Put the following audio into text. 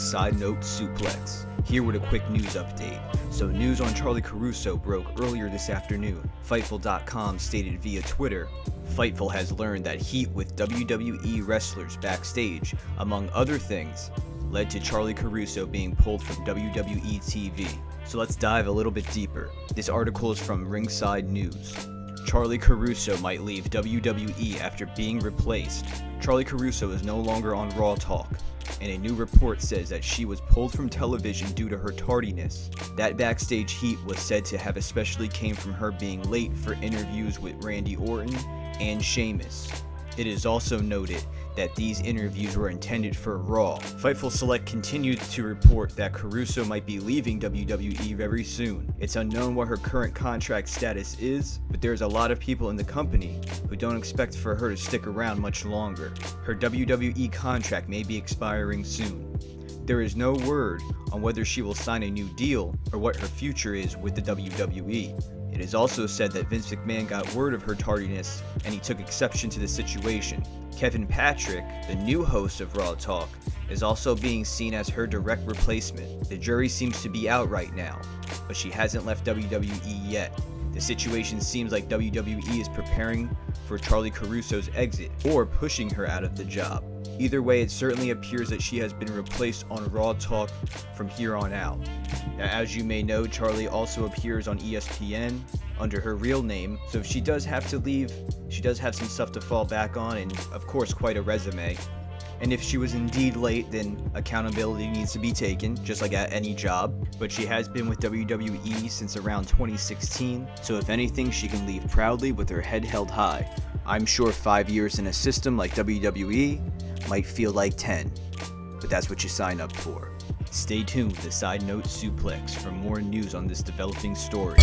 Sidenote Suplex. Here with a quick news update. So, news on Charly Caruso broke earlier this afternoon. Fightful.com stated via Twitter Fightful has learned that heat with WWE wrestlers backstage, among other things, led to Charly Caruso being pulled from WWE TV. So let's dive a little bit deeper. This article is from Ringside News. Charly Caruso might leave WWE after being replaced. Charly Caruso is no longer on Raw Talk, and a new report says that she was pulled from television due to her tardiness. That backstage heat was said to have especially came from her being late for interviews with Randy Orton and Sheamus. It is also noted that these interviews were intended for Raw. Fightful Select continued to report that Caruso might be leaving WWE very soon. It's unknown what her current contract status is, but there's a lot of people in the company who don't expect for her to stick around much longer. Her WWE contract may be expiring soon. There is no word on whether she will sign a new deal or what her future is with the WWE. It is also said that Vince McMahon got word of her tardiness and he took exception to the situation. Kevin Patrick, the new host of Raw Talk, is also being seen as her direct replacement. The jury seems to be out right now, but she hasn't left WWE yet. The situation seems like WWE is preparing for Charly Caruso's exit or pushing her out of the job. Either way, it certainly appears that she has been replaced on Raw Talk from here on out. Now, as you may know, Charly also appears on ESPN under her real name, so if she does have to leave, she does have some stuff to fall back on, and of course, quite a resume. And if she was indeed late, then accountability needs to be taken, just like at any job. But she has been with WWE since around 2016, so if anything, she can leave proudly with her head held high. I'm sure five years in a system like WWE might feel like 10, but that's what you sign up for. Stay tuned to Sidenote Suplex for more news on this developing story.